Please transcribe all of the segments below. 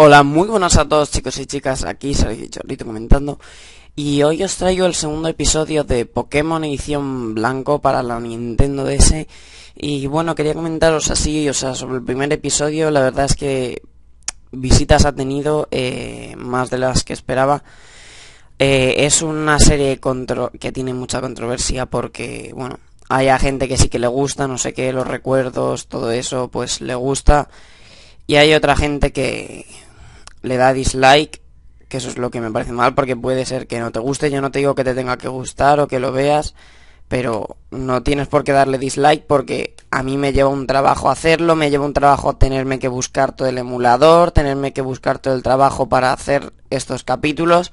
Hola, muy buenas a todos chicos y chicas, aquí soy Chorrito comentando y hoy os traigo el segundo episodio de Pokémon edición blanco para la Nintendo DS y bueno, quería comentaros así, o sea, sobre el primer episodio, la verdad es que visitas ha tenido eh, más de las que esperaba. Eh, es una serie que tiene mucha controversia porque, bueno, hay gente que sí que le gusta, no sé qué, los recuerdos, todo eso, pues le gusta. Y hay otra gente que, le da dislike, que eso es lo que me parece mal, porque puede ser que no te guste, yo no te digo que te tenga que gustar o que lo veas, pero no tienes por qué darle dislike porque a mí me lleva un trabajo hacerlo, me lleva un trabajo tenerme que buscar todo el emulador, tenerme que buscar todo el trabajo para hacer estos capítulos.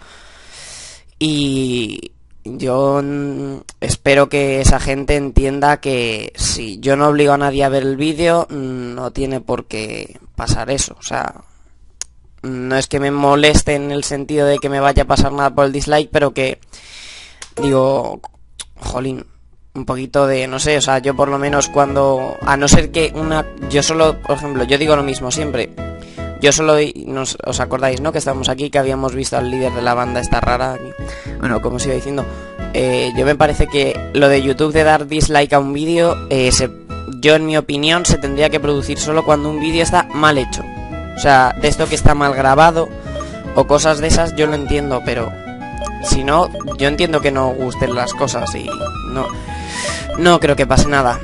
Y yo espero que esa gente entienda que si yo no obligo a nadie a ver el vídeo, no tiene por qué pasar eso, o sea, no es que me moleste en el sentido de que me vaya a pasar nada por el dislike, pero que digo, jolín, un poquito de, no sé, o sea, yo por lo menos cuando, a no ser que una, yo solo, por ejemplo, yo digo lo mismo siempre, yo solo, nos, os acordáis, ¿no? Que estábamos aquí, que habíamos visto al líder de la banda esta rara, bueno, como os iba diciendo, eh, yo me parece que lo de YouTube de dar dislike a un vídeo, eh, yo en mi opinión se tendría que producir solo cuando un vídeo está mal hecho. O sea, de esto que está mal grabado o cosas de esas, yo lo entiendo, pero si no, yo entiendo que no gusten las cosas y no, no creo que pase nada.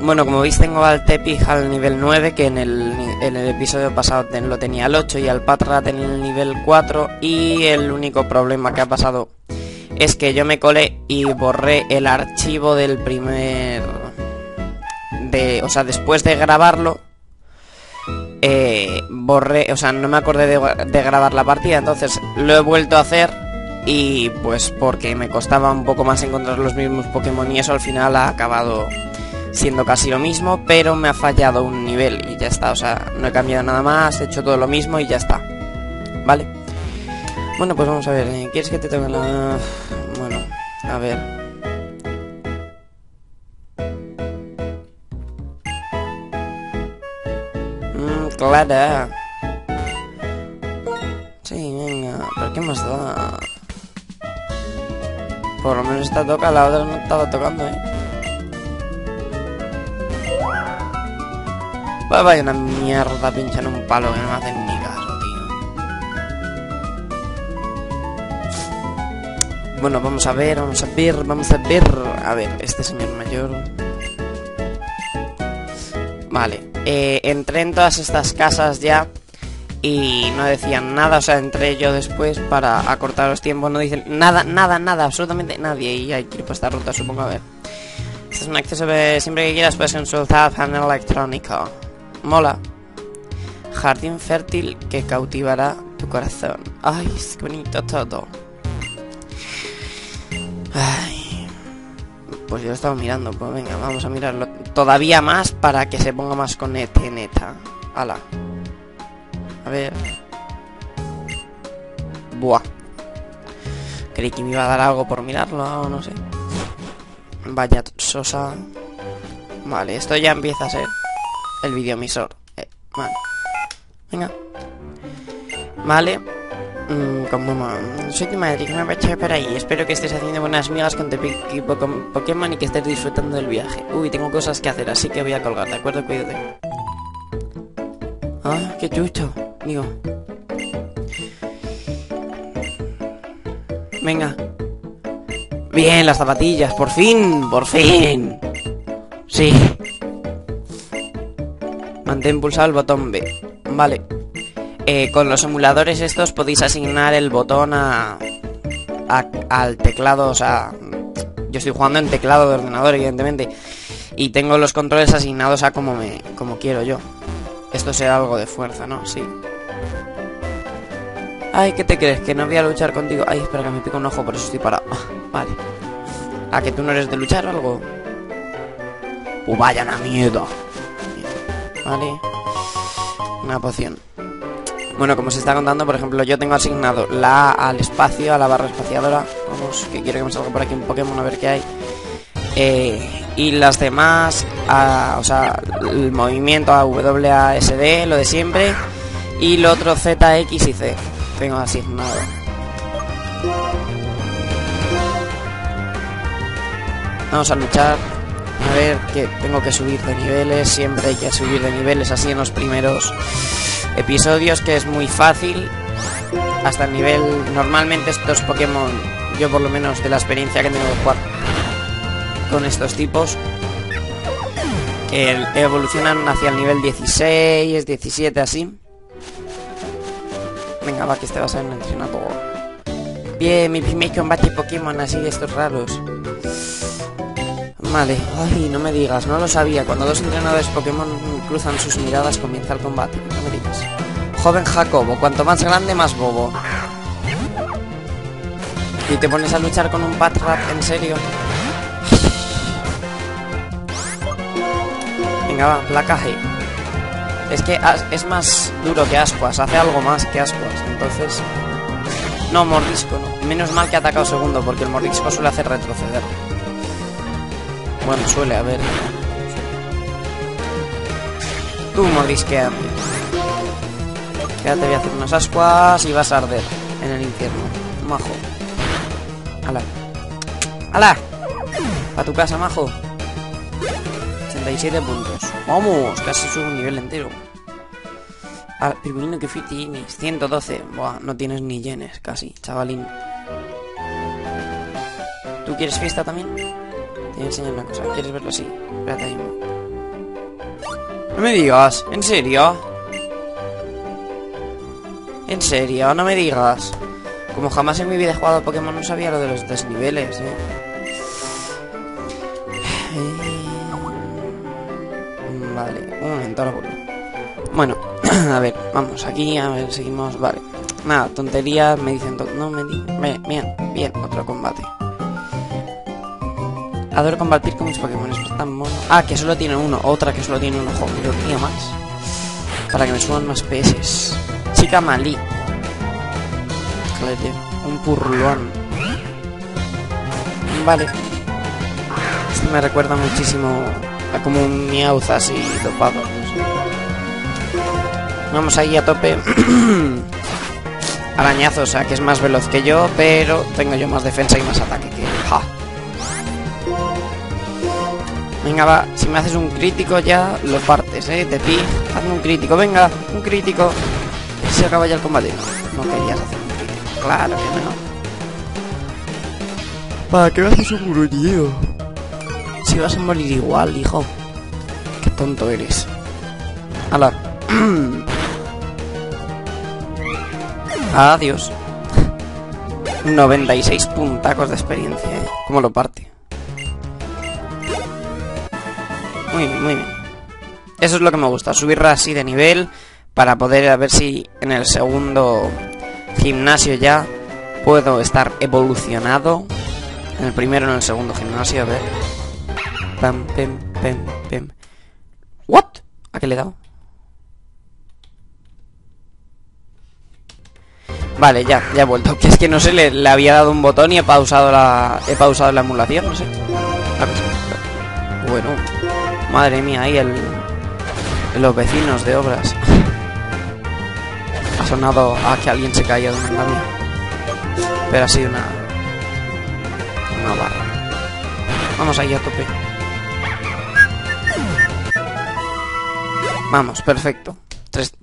Bueno, como veis tengo al Tepig al nivel 9, que en el, en el episodio pasado lo tenía al 8 y al Patra tenía el nivel 4 y el único problema que ha pasado es que yo me colé y borré el archivo del primer... De, o sea, después de grabarlo, eh, borré, o sea, no me acordé de, grabar la partida, entonces lo he vuelto a hacer y pues porque me costaba un poco más encontrar los mismos Pokémon y eso al final ha acabado siendo casi lo mismo, pero me ha fallado un nivel y ya está, o sea, no he cambiado nada más, he hecho todo lo mismo y ya está. ¿Vale? Bueno, pues vamos a ver, eh, ¿quieres que te tenga la...? Bueno, a ver... Clara. Sí, venga, ¿por qué más da? Por lo menos esta toca, la otra no estaba tocando, ¿eh? vaya una mierda en un palo que no me hacen ni caso, tío. Bueno, vamos a ver, vamos a ver, vamos a ver. A ver, este señor mayor... Vale, eh, entré en todas estas casas ya y no decían nada, o sea, entré yo después para acortar los tiempos, no dicen nada, nada, nada, absolutamente nadie y hay que ir por esta ruta, supongo, a ver. Este es un acceso de siempre que quieras puedes consultar panel electrónico. Mola. Jardín fértil que cautivará tu corazón. Ay, es bonito todo. Ay. Pues yo he estado mirando, pues venga, vamos a mirarlo todavía más para que se ponga más con este neta. Ala. A ver. Buah. Creí que me iba a dar algo por mirarlo, no sé. Vaya sosa. Vale, esto ya empieza a ser el videoemisor. Eh, vale. Venga. Vale. Mm, como soy de Madrid, me voy a por ahí. Espero que estés haciendo buenas migas con tu equipo con Pokémon y que estés disfrutando del viaje. Uy, tengo cosas que hacer, así que voy a colgar, ¿de acuerdo? Cuídate. Ah, qué chucho. Digo. Venga. Bien, las zapatillas, por fin, por fin. Sí. Mantén pulsado el botón B. Vale. Eh, con los emuladores estos podéis asignar el botón a, al teclado, o sea, yo estoy jugando en teclado de ordenador, evidentemente, y tengo los controles asignados a como me, como quiero yo. Esto será algo de fuerza, ¿no? Sí. Ay, ¿qué te crees? ¿Que no voy a luchar contigo? Ay, espera que me pico un ojo, por eso estoy parado. vale. ¿A que tú no eres de luchar o algo? ¡Uh, vayan a miedo! Vale. Una poción. Bueno, como se está contando, por ejemplo, yo tengo asignado la A al espacio, a la barra espaciadora. Vamos, que quiero que me salga por aquí un Pokémon a ver qué hay. Eh, y las demás, a, o sea, el movimiento a WASD, lo de siempre. Y lo otro Z, y C. Tengo asignado. Vamos a luchar. A ver, que tengo que subir de niveles. Siempre hay que subir de niveles así en los primeros episodios, que es muy fácil. Hasta el nivel... Normalmente estos Pokémon, yo por lo menos de la experiencia que tengo de jugar con estos tipos, que evolucionan hacia el nivel 16, 17, así. Venga, va, que este va a ser un entrenador. Bien, mi primer combate Pokémon así estos raros. Vale, ay, no me digas, no lo sabía. Cuando dos entrenadores Pokémon cruzan sus miradas comienza el combate. No me digas. Joven Jacobo, cuanto más grande, más bobo. Y te pones a luchar con un Patrap, ¿en serio? Venga, va, placaje. Es que es más duro que Ascuas, hace algo más que Ascuas, entonces... No, Mordisco, no. Menos mal que ha atacado segundo, porque el Mordisco suele hacer retroceder. Bueno, suele haber. Tú mordisqueame. Quédate, voy a hacer unas ascuas y vas a arder en el infierno. Majo. ¡Hala! ¡Hala! A tu casa, majo. 87 puntos. ¡Vamos! Casi subo un nivel entero. Ah, Pirulino, que tienes? 112. Buah, no tienes ni yenes, casi, chavalín. ¿Tú quieres fiesta también? Te voy a enseñar una cosa. ¿Quieres verlo así? Espérate ahí. No me digas. ¿En serio? ¿En serio? No me digas. Como jamás en mi vida he jugado a Pokémon, no sabía lo de los desniveles, eh. Vale, un momento, ahora Bueno, a ver, vamos aquí, a ver, seguimos, vale. Nada, tonterías, me dicen... No, me dicen... Bien, bien, otro combate. Adoro combatir con mis Pokémon, es tan mono. Ah, que solo tiene uno. Otra que solo tiene uno. Joder, yo tenía más. Para que me suban más PS. Chica Malí. Un purluán. Vale. Esto me recuerda muchísimo a como un Meowth así dopado. Vamos ahí a tope. Arañazo, o sea que es más veloz que yo, pero tengo yo más defensa y más ataque que... Ja. Venga, va. Si me haces un crítico ya, lo partes, ¿eh? De ti. Hazme un crítico. Venga, un crítico. Se acaba ya el combate. No, querías hacer un crítico. Claro que no. ¿Para qué haces un gruñido? Si vas a morir igual, hijo. Qué tonto eres. Hala. Adiós. 96 puntacos de experiencia, ¿eh? ¿Cómo lo parte? Muy bien. Eso es lo que me gusta, subirla así de nivel para poder ver si en el segundo gimnasio ya puedo estar evolucionado. En el primero, en el segundo gimnasio, a ver. Pam, pem, pem. ¿What? ¿A qué le he dado? Vale, ya, ya he vuelto. Que es que no sé, le, le, había dado un botón y he pausado la. He pausado la emulación, no sé. Bueno, Madre mía, ahí el, los vecinos de obras. Ha sonado a que alguien se caía de una andamio. Pero ha sido una... Una barra. Vamos ahí a tope. Vamos, perfecto.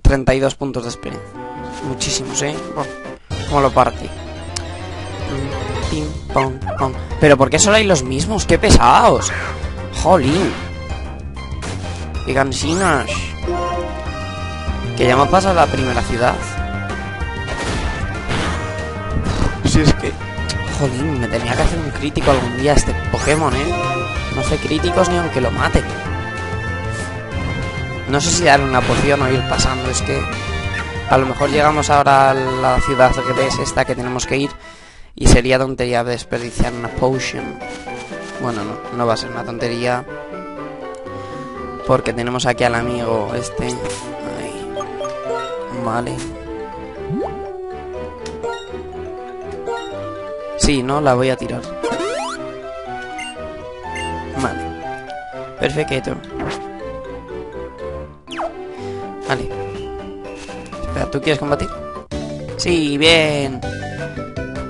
32 puntos de experiencia. Muchísimos, ¿eh? ¿Cómo lo partí? Pim, pom, pom. Pero ¿por qué solo hay los mismos? ¡Qué pesados! ¡Jolín! ¡Qué cansinas! Que ya me pasa la primera ciudad. Si es que... Jolín, me tenía que hacer un crítico algún día este Pokémon, ¿eh? No hace críticos ni aunque lo mate. No sé si dar una poción o ir pasando, es que... A lo mejor llegamos ahora a la ciudad que es esta que tenemos que ir y sería tontería desperdiciar una potion. Bueno, no, no va a ser una tontería porque tenemos aquí al amigo este. Ahí. Vale. Sí, no, la voy a tirar. Vale. Perfecto. Vale. Espera, ¿tú quieres combatir? Sí, bien.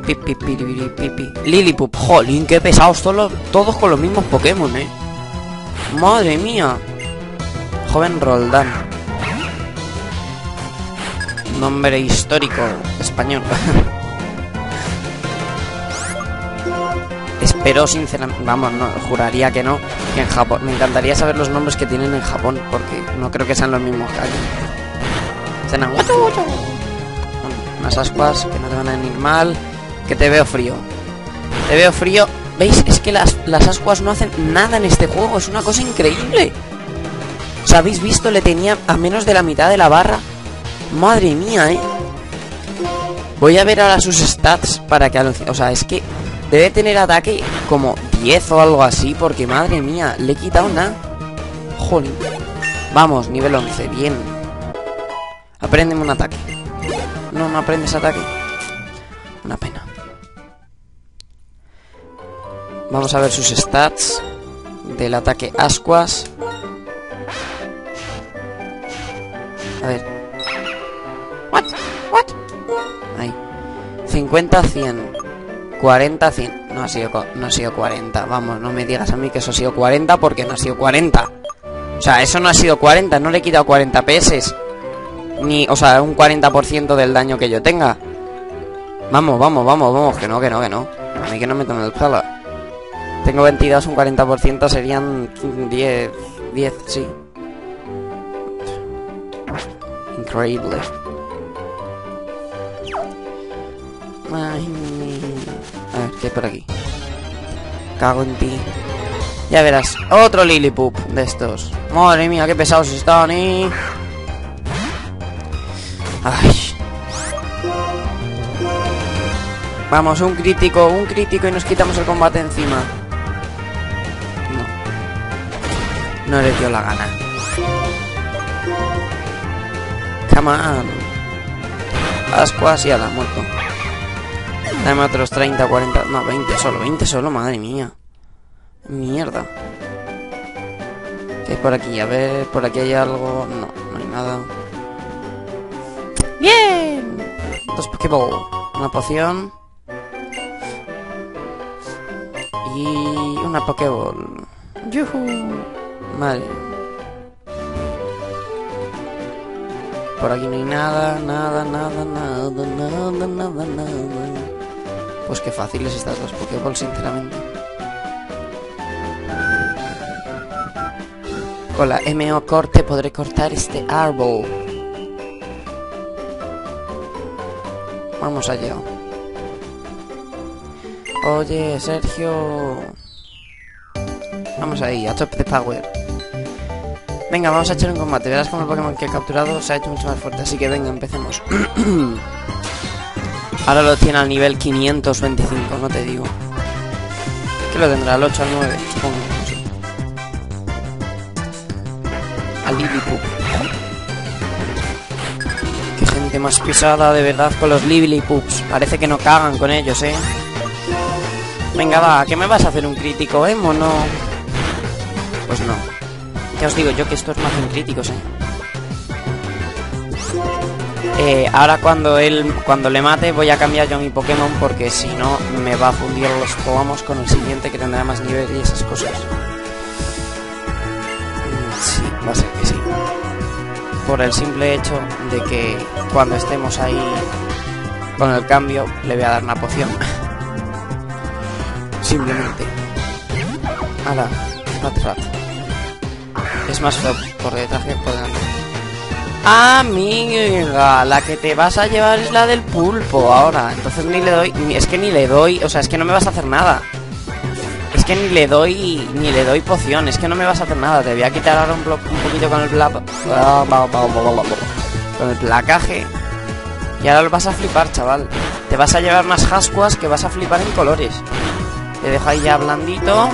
Pipi, pipi, pipi. Lilipup, jolín, qué pesados todos, todos con los mismos Pokémon, eh. Madre mía. Joven Roldán. Nombre histórico español. Espero sinceramente, vamos, no, juraría que no, en Japón, me encantaría saber los nombres que tienen en Japón, porque no creo que sean los mismos que aquí. Serán unas ascuas que no te van a venir mal, que te veo frío. Te veo frío. ¿Veis? Es que las, las ascuas no hacen nada en este juego, es una cosa increíble. ¿Os habéis visto? Le tenía a menos de la mitad de la barra. Madre mía, ¿eh? Voy a ver ahora sus stats para que... O sea, es que Debe tener ataque como 10 o algo así, porque madre mía, le he quitado nada. Jolín. Vamos, nivel 11, bien. Apréndeme un ataque. No, no aprendes ataque. Una pena. Vamos a ver sus stats del ataque Ascuas. A ver. What? What? Ahí. 50 100. 40, 100. No ha, sido, no ha sido 40. Vamos, no me digas a mí que eso ha sido 40 porque no ha sido 40. O sea, eso no ha sido 40. No le he quitado 40 PS. Ni, o sea, un 40% del daño que yo tenga. Vamos, vamos, vamos, vamos. Que no, que no, que no. A mí que no me tomen el pelo. Tengo 22, un 40% serían 10, 10, sí. Increíble. Ay, a ver, ¿qué por aquí? Cago en ti. Ya verás, otro Lilipup de estos. Madre mía, qué pesados están, ¿eh? Ay. Vamos, un crítico, un crítico y nos quitamos el combate encima. No. No le dio la gana. Come on. Ascuas y a la muerto. Dame otros 30, 40... No, 20 solo, 20 solo, madre mía. Mierda. ¿Qué hay por aquí? A ver, por aquí hay algo... No, no hay nada. ¡Bien! Dos Pokéball. Una poción. Y una Pokéball. ¡Yuhu! Vale. Por aquí no hay nada, nada, nada, nada, nada, nada, nada. Pues qué fáciles estas dos Pokéball, sinceramente. Con la MO corte podré cortar este árbol. Vamos allá. Oye, Sergio. Vamos ahí, a top de power. Venga, vamos a echar un combate. Verás como el Pokémon que he capturado se ha hecho mucho más fuerte. Así que venga, empecemos. Ahora lo tiene al nivel 525, no te digo. ¿Qué lo tendrá? ¿Al 8 al 9? Supongo, no sé. Qué gente más pisada de verdad con los Lilipups. Parece que no cagan con ellos, ¿eh? Venga, va, ¿qué me vas a hacer un crítico, eh, mono? Pues no. Ya os digo yo que estos me hacen críticos, ¿eh? Eh, ahora cuando él cuando le mate voy a cambiar yo mi Pokémon porque si no me va a fundir los pomos con el siguiente que tendrá más nivel y esas cosas. Mm, sí, va a ser que sí. Por el simple hecho de que cuando estemos ahí con el cambio le voy a dar una poción. Simplemente. Ahora, Patrat. Es más por detrás que por delante. Amiga, la que te vas a llevar es la del pulpo ahora. Entonces ni le doy, es que ni le doy, o sea, es que no me vas a hacer nada. Es que ni le doy, ni le doy poción, es que no me vas a hacer nada. Te voy a quitar ahora un, un poquito con el con el placaje. Y ahora lo vas a flipar, chaval. Te vas a llevar más jascuas que vas a flipar en colores. Te dejo ahí ya blandito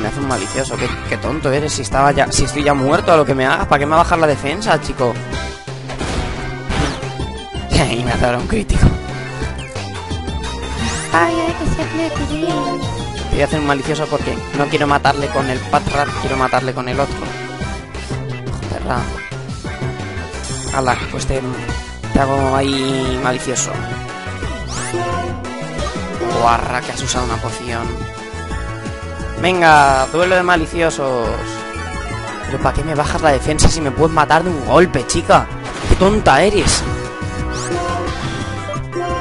me hace un malicioso. Qué, tonto eres. Si estaba ya, si estoy ya muerto a lo que me hagas, ¿para qué me va a bajar la defensa, chico? y me ha dado un crítico. Ay, ay, Voy a hacer un malicioso porque no quiero matarle con el Patrat, quiero matarle con el otro. Joder, Ala, pues te, te hago ahí malicioso. Guarra, que has usado una poción. Venga, duelo de maliciosos. Pero ¿para qué me bajas la defensa si me puedes matar de un golpe, chica? ¡Qué tonta eres!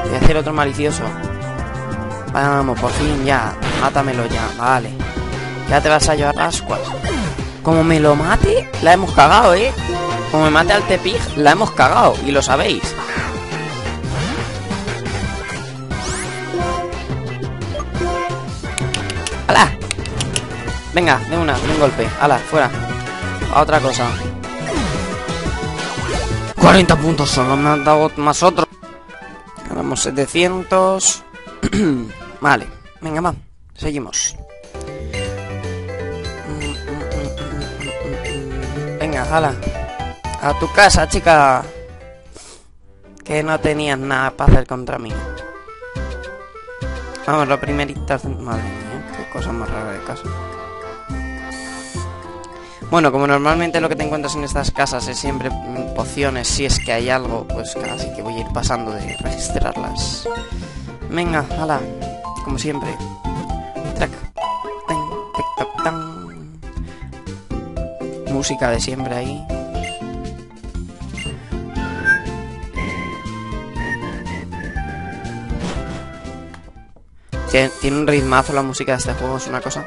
Voy a hacer otro malicioso. Vamos, por fin ya. Mátamelo ya, vale. Ya te vas a llevar ascuas. Como me lo mate, la hemos cagado, ¿eh? Como me mate al Tepig, la hemos cagado. Y lo sabéis. Venga, de una, de un golpe. ¡Hala, fuera! A otra cosa. 40 puntos solo, me han dado más otro. Ganamos 700. vale, venga, va. Seguimos. Venga, jala. A tu casa, chica. Que no tenías nada para hacer contra mí. Vamos, la primerita... Madre mía, qué cosa más rara de casa. Bueno, como normalmente lo que te encuentras en estas casas es siempre pociones, si es que hay algo, pues casi que voy a ir pasando de registrarlas. Venga, hala, como siempre. Track. Música de siempre ahí. Tiene un ritmazo la música de este juego, es una cosa.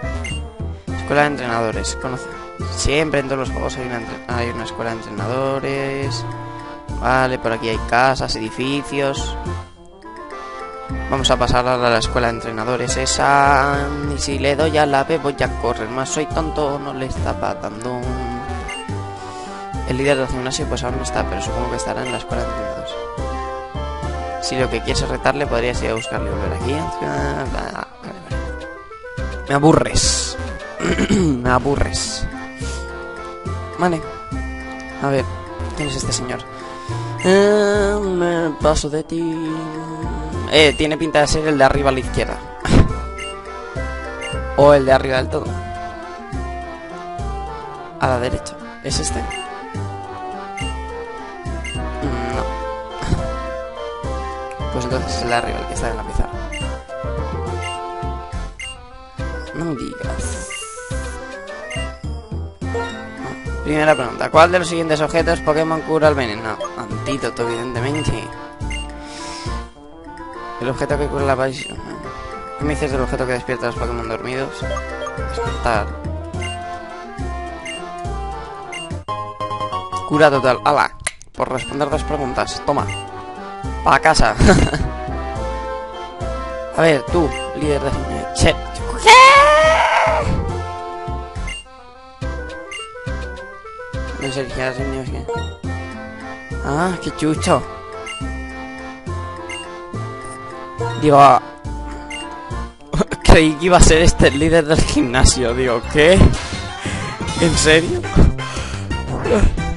Escuela de entrenadores, conoce. Siempre en todos los juegos hay una, hay una escuela de entrenadores. Vale, por aquí hay casas, edificios. Vamos a pasar ahora a la escuela de entrenadores esa. Y si le doy a la B voy a correr más. Soy tonto, no le está patando. El líder del gimnasio pues aún no está, pero supongo que estará en la escuela de entrenadores. Si lo que quieres es retarle, podrías ir a buscarle volver aquí. Vale. Me aburres. Me aburres. Vale. A ver, ¿quién es este señor? Eh, me paso de ti. Eh, tiene pinta de ser el de arriba a la izquierda. o el de arriba del todo. A la derecha. ¿Es este? Mm, No. Pues entonces es el de arriba el que está en la pizarra. No digas. Primera pregunta. ¿Cuál de los siguientes objetos Pokémon cura el veneno? Antídoto, evidentemente. El objeto que cura la país... ¿Qué me dices del objeto que despierta a los Pokémon dormidos? Despertar. Cura total. ¡Hala! Por responder dos preguntas. Toma. Para casa. a ver, tú, líder de... Che- No sé qué hace niños que... Ah, qué chucho. Digo... ah, Creí que iba a ser este el líder del gimnasio. Digo, ¿qué? ¿En serio?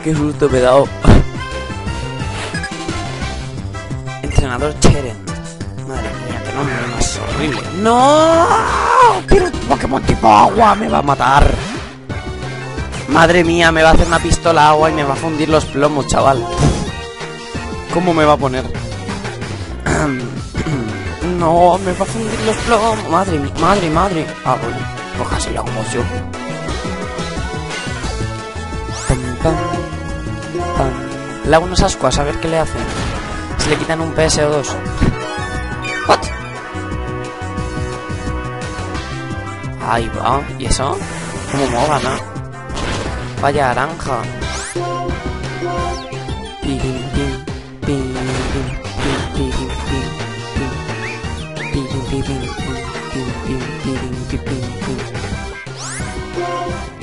Qué susto me he dado. Entrenador Cheren. Madre mía, qué nombre más horrible. ¡No! Pero Pokémon tipo agua me va a matar. Madre mía, me va a hacer una pistola agua y me va a fundir los plomos, chaval. ¿Cómo me va a poner? No, me va a fundir los plomos. Madre, madre, madre. Ah, bueno. Cójase ya como yo. Le hago unos ascuas a ver qué le hacen. Si le quitan un PSO2. What? Ahí va. ¿Y eso? ¿Cómo mola, no? falla naranja.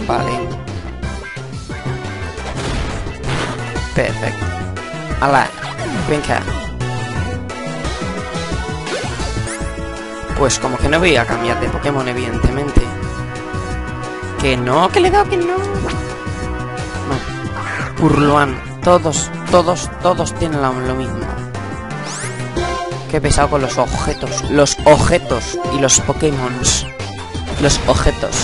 Vale. Perfecto. Ala, venga. Pues como que no voy a cambiar de Pokémon, evidentemente. Que no, que le he dado que no. Purloan. Todos, todos, todos tienen lo mismo. Qué pesado con los objetos. Los objetos y los Pokémons. Los objetos.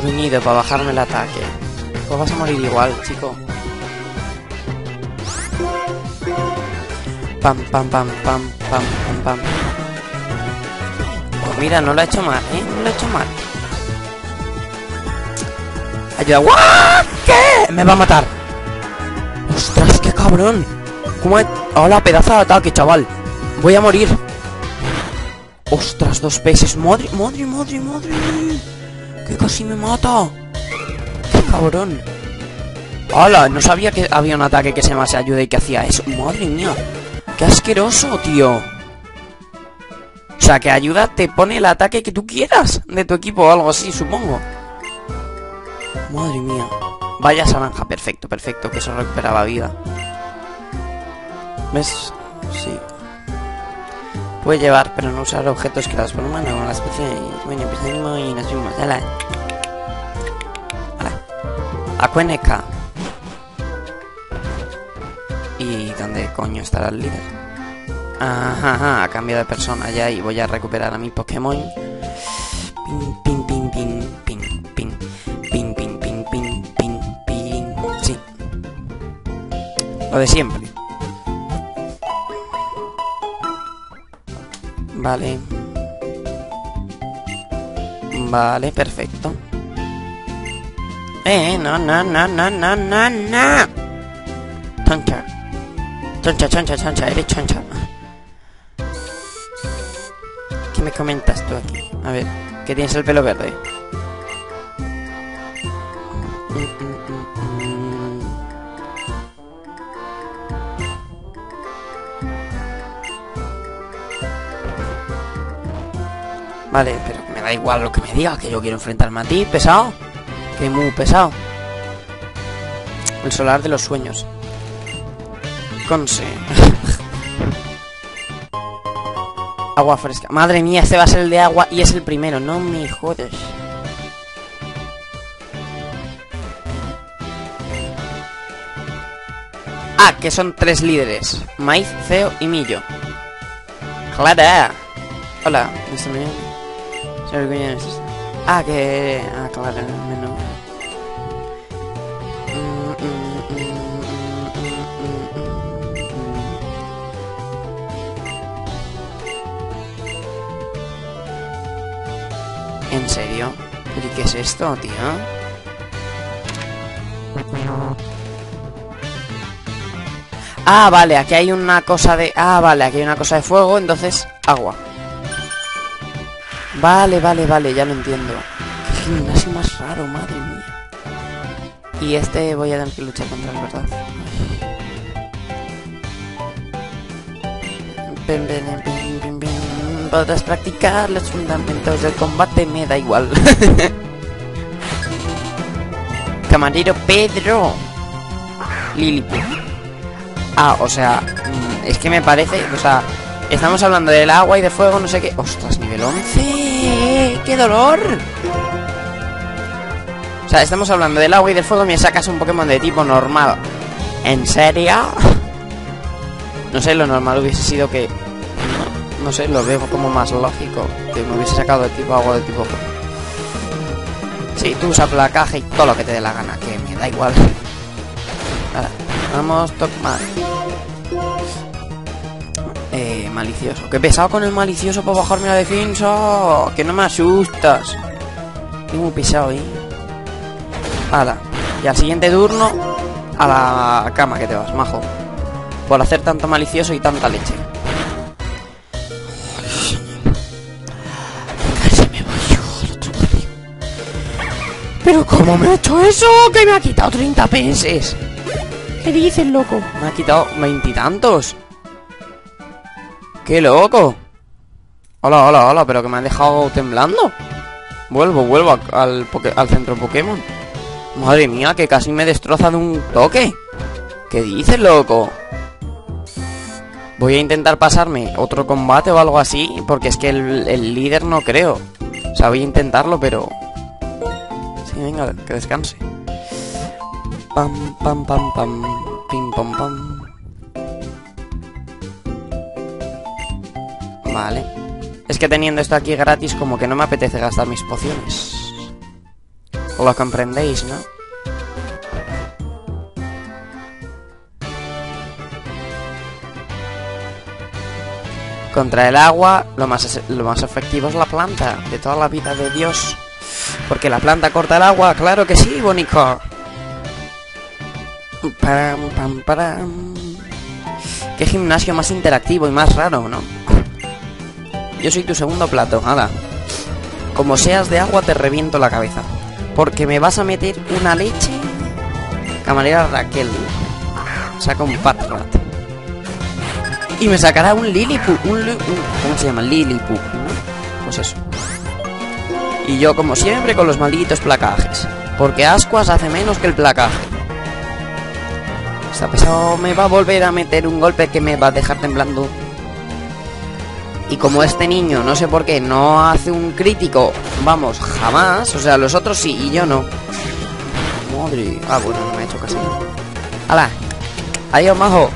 Gruñido para bajarme el ataque. Pues vas a morir igual, chico. Pam, pam, pam, pam, pam, pam, pam. Pues mira, no lo ha hecho mal, ¿eh? No lo ha hecho mal. Ayuda. ¡What! Me va a matar. ¡Ostras, qué cabrón! ¿Cómo. ¡Hola, pedazo de ataque, chaval! Voy a morir. ¡Ostras, dos peces! ¡Madre, madre, madre, madre! ¡Que casi me mata! ¡Qué cabrón! ¡Hola! No sabía que había un ataque que se llamase ayuda y que hacía eso. ¡Madre mía! ¡Qué asqueroso, tío! O sea, que ayuda te pone el ataque que tú quieras de tu equipo o algo así, supongo. Madre mía. Vaya naranja, perfecto, perfecto, que eso recuperaba vida. ¿Ves? Sí. Puede llevar, pero no usar objetos creados por humano, la especie bueno, empezamos y nos vimos. ¡Hala! Acueneca. ¿Y dónde coño estará el líder? Ajá, ajá, ha cambiado de persona ya y voy a recuperar a mi Pokémon. Pin, pin, Lo de siempre. Vale. Vale, perfecto. Eh, no, no, no, no, no, no, no. Chancha. Chancha, chancha, chancha, eres chancha. ¿Qué me comentas tú aquí? A ver, que tienes el pelo verde. Vale, pero me da igual lo que me digas, que yo quiero enfrentarme a ti, pesado. Que muy pesado. El solar de los sueños. Conse. agua fresca. Madre mía, este va a ser el de agua y es el primero. No me jodes. Ah, que son tres líderes. Maíz, Ceo y Millo. Clara. Hola. Señor Cuña, ¿es? Ah, que... Ah, claro, el. ¿En serio? ¿Pero y qué es esto, tío? Ah, vale, aquí hay una cosa de... Ah, vale, aquí hay una cosa de fuego, entonces agua. Vale, vale, vale, ya lo entiendo. Qué gimnasio más raro, madre mía. Y este voy a tener que luchar contra él, ¿verdad? Podrás practicar los fundamentos del combate, me da igual. Camarero Pedro. Lilliput. Ah, o sea, mm, es que me parece, o sea, estamos hablando del agua y de fuego, no sé qué. ¡Ostras, nivel 11! ¡Qué dolor! O sea, estamos hablando del agua y del fuego me sacas un Pokémon de tipo normal. ¿En serio? No sé, lo normal hubiese sido que... No, sé, lo veo como más lógico. Que me hubiese sacado de tipo agua, de tipo. Sí, tú usa placaje y todo lo que te dé la gana, que me da igual. Nada, vamos. Eh, malicioso. Qué pesado con el malicioso para bajarme la defensa. Que no me asustas. Muy pesado. Y al siguiente turno, a la cama que te vas, majo. Por hacer tanto malicioso y tanta leche. Pero ¿cómo me ha hecho eso? Que me ha quitado 30 PS. ¿Qué dices, loco? Me ha quitado veintitantos. ¡Qué loco! Hola, hola, hola, pero que me ha dejado temblando. Vuelvo, vuelvo al centro Pokémon. Madre mía, que casi me destroza de un toque. ¿Qué dices, loco? Voy a intentar pasarme otro combate o algo así, porque es que el, el líder no creo. O sea, voy a intentarlo, pero... Sí, venga, que descanse. Pam, pam, pam, pam, pim, pam, pam. Vale. Es que teniendo esto aquí gratis, como que no me apetece gastar mis pociones. Lo comprendéis, ¿no? Contra el agua, lo más, lo más efectivo es la planta, de toda la vida de Dios. Porque la planta corta el agua, claro que sí, pam. Qué gimnasio más interactivo y más raro, ¿no? Yo soy tu segundo plato, hala. Como seas de agua te reviento la cabeza. Porque me vas a meter una leche. Camarera Raquel. Saca un patrat. Y me sacará un Lilliput. Un, un- ¿Cómo se llama? Lilliput. Pues eso. Y yo, como siempre, con los malditos placajes. Porque Ascuas hace menos que el placaje. Esta pesado me va a volver a meter un golpe que me va a dejar temblando. Y como este niño, no sé por qué, no hace un crítico, vamos, jamás. O sea, los otros sí y yo no. Madre. Ah, bueno, no me ha hecho casi nada. ¡Hala! Adiós, majo.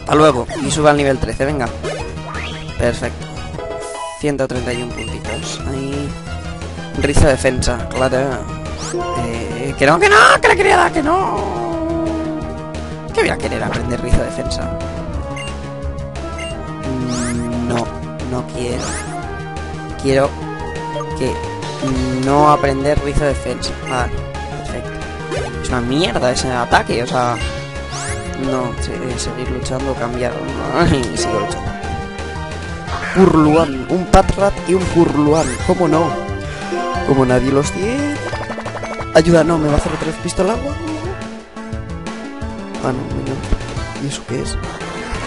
Hasta luego. Y suba al nivel 13, venga. Perfecto. 131 puntitos. Ahí. De defensa, claro. Eh, que no, que no, que le quería dar, que no. Que voy a querer aprender de defensa. Quiero. Quiero que no aprender rizo de defensa. Vale, perfecto. Es una mierda ese ataque, o sea. No, se- seguir luchando, cambiar. Sigo luchando. Purluan, un Patrat y un Purluan, ¿cómo no? Como nadie los tiene. Ayuda, no, me va a hacer otra vez pistola. Ah, no, no. ¿Y eso qué es?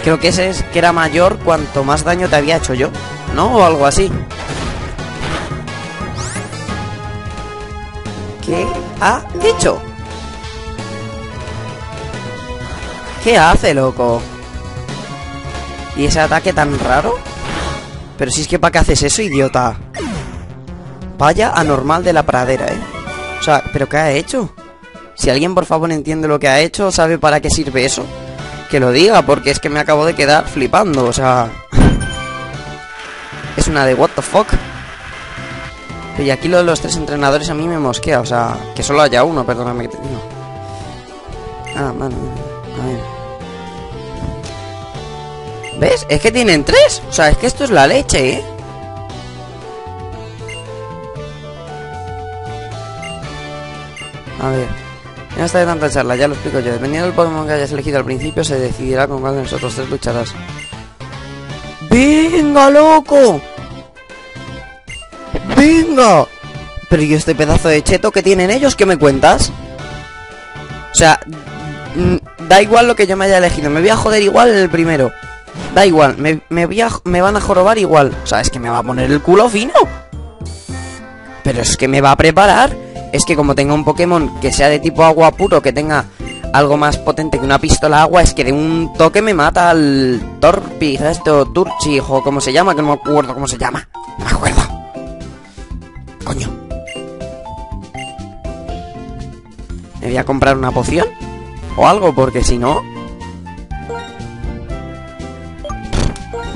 Creo que ese es que era mayor cuanto más daño te había hecho yo, ¿no? O algo así. ¿Qué ha hecho? ¿Qué hace, loco? ¿Y ese ataque tan raro? Pero si es que ¿para qué haces eso, idiota? Vaya anormal de la pradera, ¿eh? O sea, ¿pero qué ha hecho? Si alguien por favor entiende lo que ha hecho, sabe para qué sirve eso, que lo diga, porque es que me acabo de quedar flipando, o sea... es una de what the fuck. Y aquí lo de los tres entrenadores a mí me mosquea, o sea, que solo haya uno, perdóname que digo. Ah, man, a ver. ¿Ves? Es que tienen tres. O sea, es que esto es la leche, ¿eh? A ver. Ya está de tanta charla, ya lo explico yo. Dependiendo del Pokémon que hayas elegido al principio, se decidirá con cuál de nosotros tres lucharás. ¡Venga, loco! ¡Venga! Pero ¿y este pedazo de cheto que tienen ellos? ¿Qué me cuentas? O sea, mm, da igual lo que yo me haya elegido. Me voy a joder igual en el primero. Da igual, me, me me van a jorobar igual. O sea, es que me va a poner el culo fino. Pero es que me va a preparar. Es que como tenga un Pokémon que sea de tipo agua puro, que tenga algo más potente que una pistola agua, es que de un toque me mata al Torpig, esto, Turchi, o como se llama, que no me acuerdo cómo se llama. No me acuerdo. Coño. Me voy a comprar una poción. O algo, porque si no...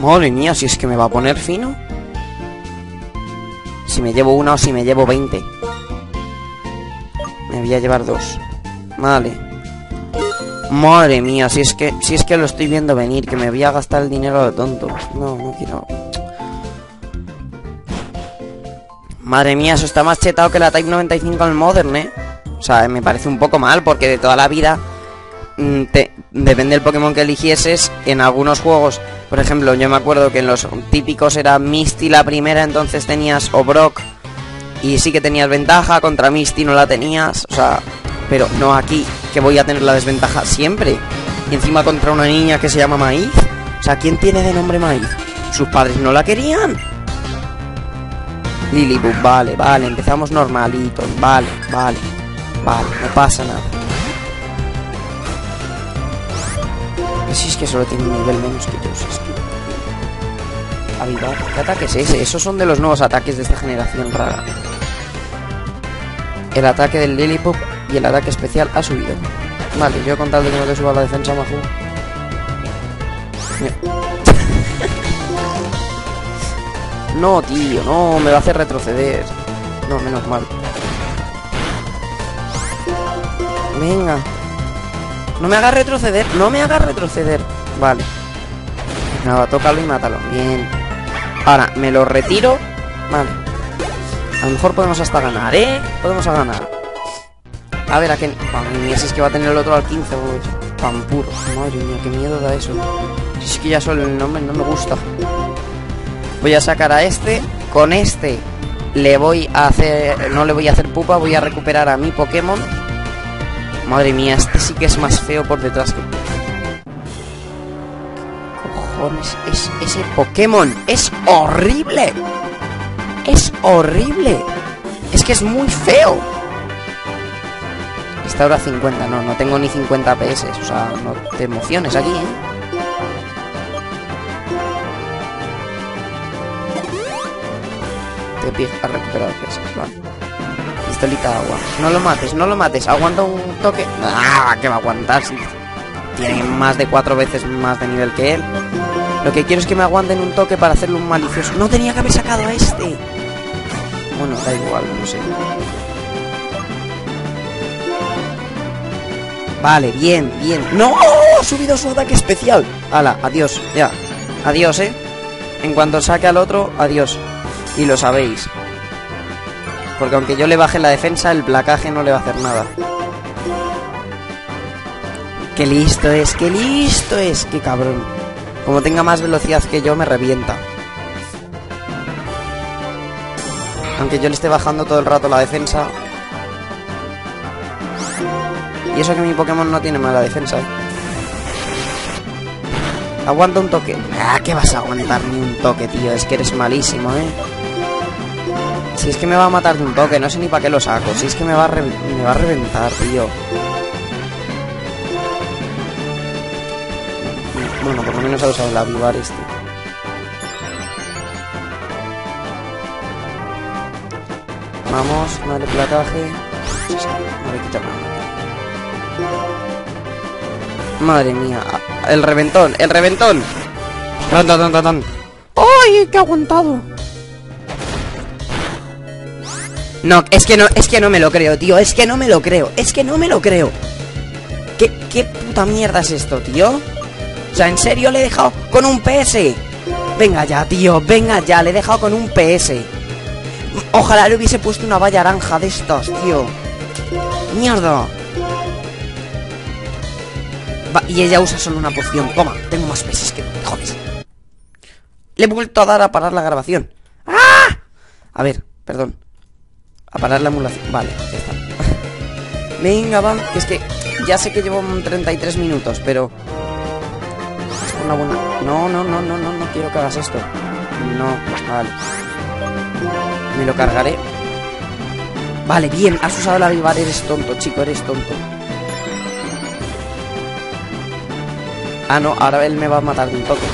Madre mía, si es que me va a poner fino. Si me llevo una o si me llevo 20. Me voy a llevar dos. Vale. Madre mía, si es que si es que lo estoy viendo venir, que me voy a gastar el dinero de tonto. No, no quiero. Madre mía, eso está más chetado que la Type 95 en el Modern, ¿eh? O sea, me parece un poco mal porque de toda la vida mm, depende del Pokémon que eligieses en algunos juegos. Por ejemplo, yo me acuerdo que en los típicos era Misty la primera, entonces tenías o Brock y sí que tenías ventaja, contra Misty no la tenías, o sea, pero no aquí, que voy a tener la desventaja siempre. Y encima contra una niña que se llama Maíz. O sea, ¿quién tiene de nombre Maíz? ¿Sus padres no la querían? Lilliput, vale, vale, empezamos normalitos, vale, vale, vale, no pasa nada. Si es que solo tiene un nivel menos que yo, es que... Avivar, ¿qué ataque es ese? Esos son de los nuevos ataques de esta generación rara. El ataque del Lilliput y el ataque especial ha subido. Vale, yo con tal de que no te suba la defensa, majo. No, tío, no, me va a hacer retroceder. No, menos mal. Venga. No me hagas retroceder, no me hagas retroceder. Vale. Nada, tócalo y mátalo. Bien. Ahora, me lo retiro. Vale. A lo mejor podemos hasta ganar, ¿eh? Podemos a ganar. A ver, a qué... Madre mía, si es que va a tener el otro al 15, pues... Madre mía, qué miedo da eso. Si es que ya solo el nombre no me gusta. Voy a sacar a este. Con este le voy a hacer... No le voy a hacer pupa, voy a recuperar a mi Pokémon. Madre mía, este sí que es más feo por detrás que... cojones es ese Pokémon? ¡Es horrible! ¡Es horrible! Es que es muy feo. Está ahora 50, no, no tengo ni 50 PS, o sea, no te emociones aquí, ¿eh? A recuperar PS, vale. Pistolita de agua. No lo mates, no lo mates. Aguanta un toque. ¡Ah! ¿Qué va a aguantar? Tiene más de cuatro veces más de nivel que él. Lo que quiero es que me aguanten un toque para hacerle un malicioso. No tenía que haber sacado a este. Bueno, da igual, no sé. Vale, bien, bien. ¡No! Ha subido su ataque especial. Hala, adiós, ya. Adiós, eh. En cuanto saque al otro, adiós. Y lo sabéis. Porque aunque yo le baje la defensa, el placaje no le va a hacer nada. ¡Qué listo es! ¡Qué listo es! ¡Qué cabrón! Como tenga más velocidad que yo, me revienta. Aunque yo le esté bajando todo el rato la defensa. Y eso que mi Pokémon no tiene mala defensa. ¿eh? Aguanta un toque. Ah, ¿qué vas a aguantar ni un toque, tío? Es que eres malísimo, ¿eh? Si es que me va a matar de un toque, no sé ni para qué lo saco. Si es que me va a, me va a reventar, tío. Bueno, por lo menos ha usado el avivar este. Vamos, no le placaje. No le quita nada. Madre mía. El reventón, el reventón. Tan, tan, tan, tan, tan. ¡Ay, qué aguantado! No, es que no, es que no me lo creo, tío. Es que no me lo creo. Es que no me lo creo. ¿Qué, qué puta mierda es esto, tío? O sea, ¿en serio le he dejado con un PS? Venga ya, tío, venga ya, le he dejado con un PS. Ojalá le hubiese puesto una valla naranja de estos, tío. Mierda. Y ella usa solo una poción. Toma, tengo más peces que jodes. Le he vuelto a dar a parar la grabación. ¡Ah! A ver, perdón. A parar la emulación. Vale, ya está. Venga, va. Es que ya sé que llevo 33 minutos, pero... Es una buena... No, no, no, no, no, no quiero que hagas esto. No, vale. Me lo cargaré. Vale, bien, has usado la avivar, eres tonto, chico, eres tonto. Ah, no, ahora él me va a matar de un toque.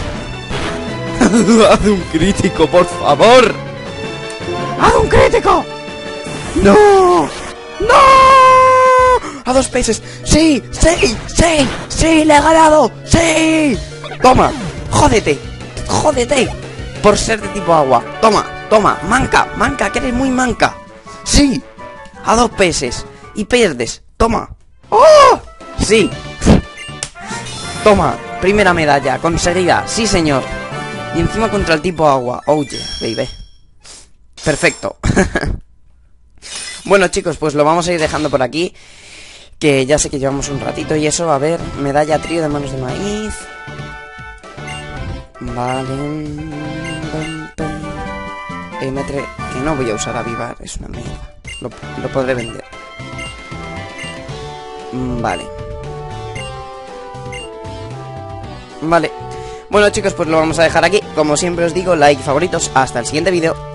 ¡Haz un crítico, por favor! ¡Haz un crítico! ¡No! ¡No! ¡A dos peces! ¡Sí! ¡Sí! ¡Sí! ¡Sí! ¡Le he ganado! ¡Sí! ¡Toma! ¡Jódete! ¡Jódete! Por ser de tipo agua. ¡Toma! ¡Toma! ¡Manca! ¡Manca! ¡Que eres muy manca! ¡Sí! A dos peces. Y pierdes. ¡Toma! ¡Oh! ¡Sí! Toma, primera medalla, conseguida, sí señor. Y encima contra el tipo agua. Oh yeah, baby. Perfecto. bueno chicos, pues lo vamos a ir dejando por aquí. Que ya sé que llevamos un ratito y eso, a ver, medalla trío de manos de maíz. Vale. Eh, metre... Que no voy a usar avivar, es una mierda. Lo, lo podré vender. Vale. Vale. Bueno chicos, pues lo vamos a dejar aquí. Como siempre os digo, like y favoritos. Hasta el siguiente vídeo.